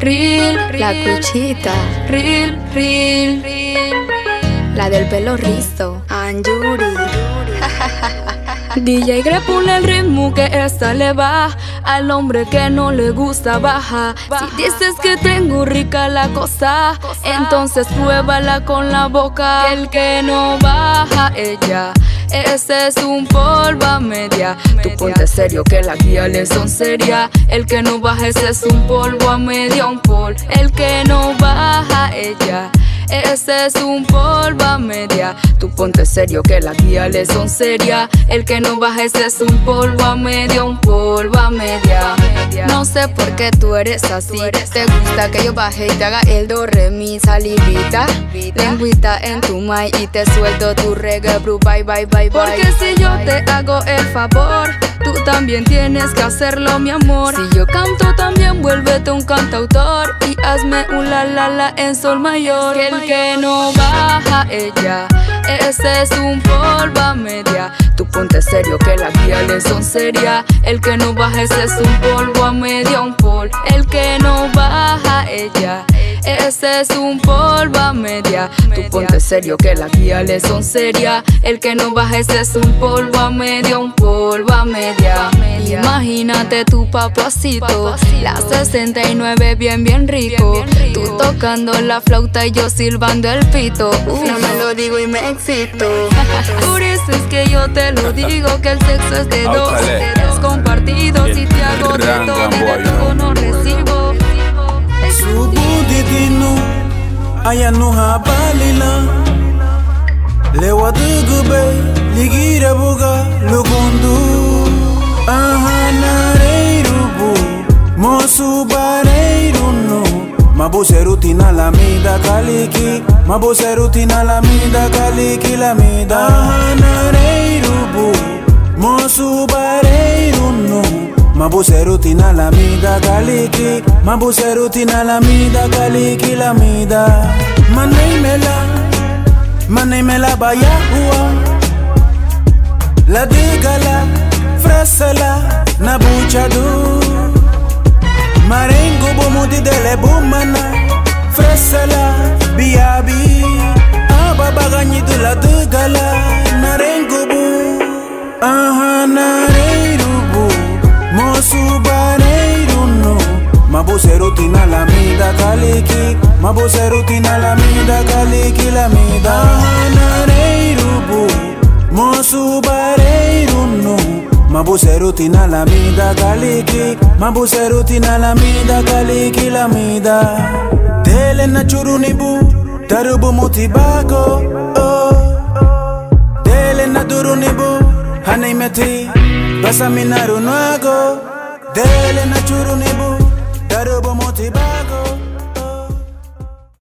Real, la cuchita, real, real, la del pelo rizo, Anjuri. DJ Grepule el ritmo que esta le va al hombre que no le gusta baja. Si dices que tengo rica la cosa, entonces pruébala con la boca. El que no baja ella. Ese es un polvo a media. Tú ponte serio que la guía le son seria. El que no baja, ese es un polvo a media, un pol. El que no baja, ella. Ese es un polvo a media. Tú ponte serio que la guía le son seria. El que no baja, ese es un polvo a media, un polvo a media. No sé por qué tú eres así. Te gusta que yo baje y te haga el do, re, mi, salivita. Lengüita en tu mai y te suelto tu reggae, bro, bye, bye, bye, bye. Porque si yo te hago el favor, tú también tienes que hacerlo, mi amor. Si yo canto, también vuélvete un cantautor y hazme un la la la en sol mayor. Que el que no baja ella, ese es un polvo a media. Tú ponte serio que la guía le son seria. El que no baja, ese es un polvo a media, un pol. El que no baja ella. Ese es un polvo a media. Tú ponte serio que la guía le son seria. El que no baja, ese es un polvo a media, un polvo a media. Imagínate tu papacito, la 69 bien, bien rico. Tú tocando la flauta y yo silbando el pito. Uf. No me lo digo y me excito. Por eso es que yo te lo digo que el sexo es de dos, Ójale. es compartido. Si te hago de todo y de todo no recibo. aya nuhabalila ligira buga lugundu. Ahanareirubu mosubareirunu mabuserutina lamida kaliki mabuserutina lamida kaliki lamida. Ahanareirubu mosubarei mabuse ruti na lamida kaliki. Mabuse ruti na lamida kaliki lamida manaimela manaimela bayahua ladigala fresela na buchadu. Marengo bomudidele bumana. Fresela biabi kaliki mabuse rutina lamida kaliki lamida hanareirubu mosubareirunu mabuse rutina lamida kaliki mabuse rutina lamida kaliki lamida tele na churunibu tarubu mutibako oh, oh. tele na durunibu minaru basaminarunuago Dele na churunibu tarubu mutibako